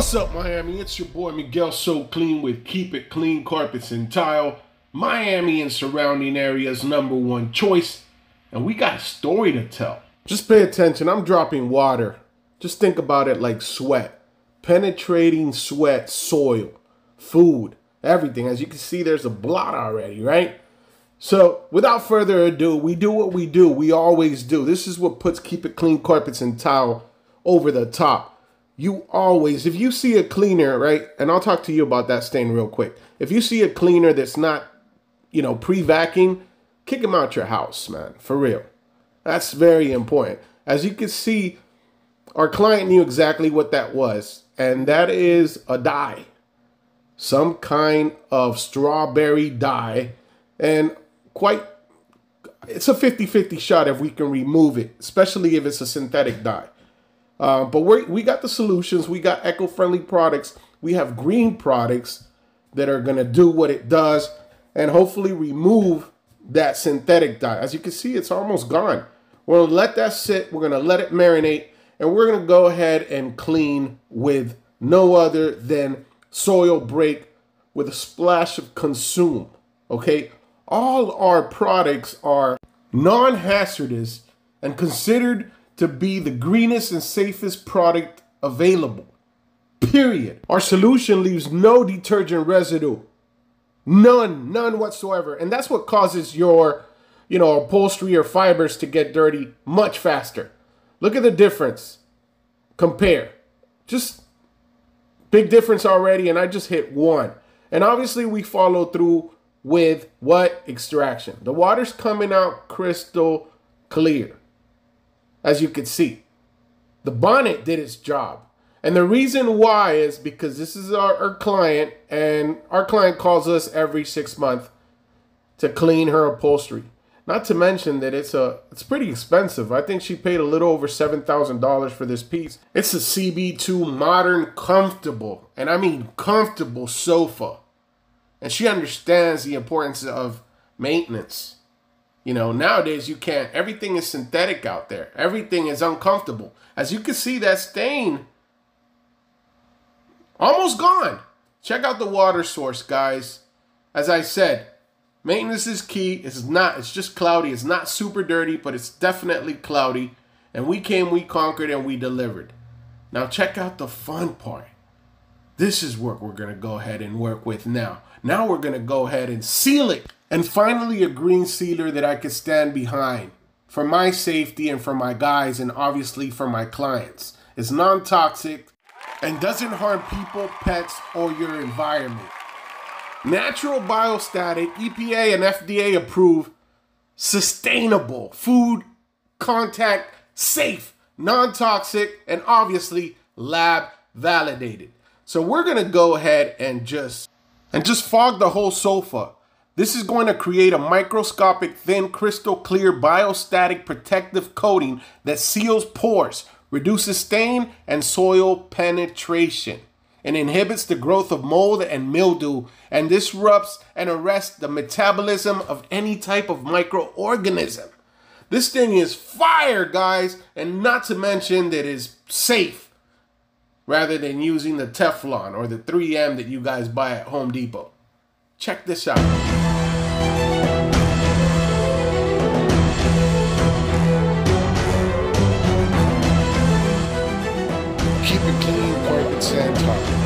What's up, Miami? It's your boy Miguel So Clean with Keep It Clean Carpets and Tile, Miami and surrounding areas' number one choice. And we got a story to tell. Just pay attention. I'm dropping water. Just think about it like sweat. Penetrating sweat, soil, food, everything. As you can see, there's a blot already, right? So, without further ado, we do what we do. We always do. This is what puts Keep It Clean Carpets and Tile over the top you always, if you see a cleaner, right, and I'll talk to you about that stain real quick. If you see a cleaner that's not, you know, pre-vacuum, kick him out your house, man, for real. That's very important. As you can see, our client knew exactly what that was, and that is a dye. Some kind of strawberry dye, and quite, it's a 50-50 shot if we can remove it, especially if it's a synthetic dye. Uh, but we we got the solutions. We got eco-friendly products. We have green products that are going to do what it does and hopefully remove that synthetic dye. As you can see, it's almost gone. We're going to let that sit. We're going to let it marinate. And we're going to go ahead and clean with no other than Soil Break with a splash of Consume. Okay? All our products are non-hazardous and considered to be the greenest and safest product available. Period. Our solution leaves no detergent residue. None, none whatsoever. And that's what causes your, you know, upholstery or fibers to get dirty much faster. Look at the difference. Compare. Just big difference already, and I just hit one. And obviously we follow through with what? Extraction. The water's coming out crystal clear as you can see. The bonnet did its job. And the reason why is because this is our, our client, and our client calls us every six months to clean her upholstery. Not to mention that it's a it's pretty expensive. I think she paid a little over seven thousand dollars for this piece. It's a CB2 modern, comfortable, and I mean comfortable sofa. And she understands the importance of maintenance. You know, nowadays you can't, everything is synthetic out there. Everything is uncomfortable. As you can see, that stain almost gone. Check out the water source, guys. As I said, maintenance is key. It's not, it's just cloudy. It's not super dirty, but it's definitely cloudy. And we came, we conquered, and we delivered. Now check out the fun part. This is what we're going to go ahead and work with now. Now we're going to go ahead and seal it. And finally, a green sealer that I could stand behind for my safety and for my guys and obviously for my clients. It's non-toxic and doesn't harm people, pets, or your environment. Natural biostatic, EPA and FDA approved, sustainable, food contact safe, non-toxic, and obviously lab validated. So we're gonna go ahead and just and just fog the whole sofa this is going to create a microscopic, thin, crystal clear biostatic protective coating that seals pores, reduces stain and soil penetration, and inhibits the growth of mold and mildew, and disrupts and arrests the metabolism of any type of microorganism. This thing is fire, guys, and not to mention that it's safe rather than using the Teflon or the 3M that you guys buy at Home Depot. Check this out. Keep it clean, carpet sand top.